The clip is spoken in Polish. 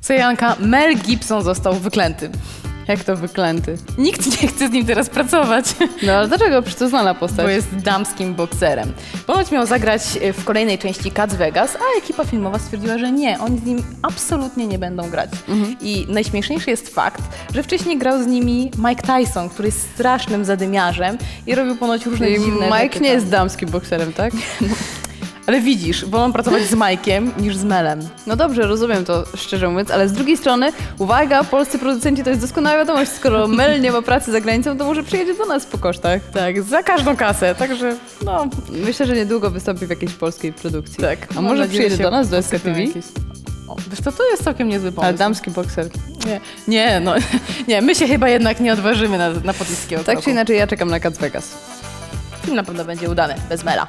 Co Janka, Mel Gibson został wyklęty. Jak to wyklęty? Nikt nie chce z nim teraz pracować, No ale dlaczego? Przecież to znana postać. bo jest damskim bokserem. Ponoć miał zagrać e, w kolejnej części Cats Vegas, a ekipa filmowa stwierdziła, że nie, oni z nim absolutnie nie będą grać. I najśmieszniejszy jest fakt, że wcześniej grał z nimi Mike Tyson, który jest strasznym zadymiarzem i robił ponoć różne I dziwne Mike nie jest damskim bokserem, tak? Ale widzisz, wolą pracować z Mike'iem niż z Melem. No dobrze, rozumiem to szczerze mówiąc, ale z drugiej strony, uwaga, polscy producenci to jest doskonała wiadomość, skoro Mel nie ma pracy za granicą, to może przyjedzie do nas po kosztach. Tak, za każdą kasę, także no... Myślę, że niedługo wystąpi w jakiejś polskiej produkcji. Tak, A może przyjedzie do nas, do SKTV? jakieś- O, wiesz co, to jest całkiem niezły pomysł. Ale damski bokser. Nie, nie, no, nie, my się chyba jednak nie odważymy na, na Tak czy inaczej, ja czekam na Cats Vegas. Na pewno będzie udany, bez Mela.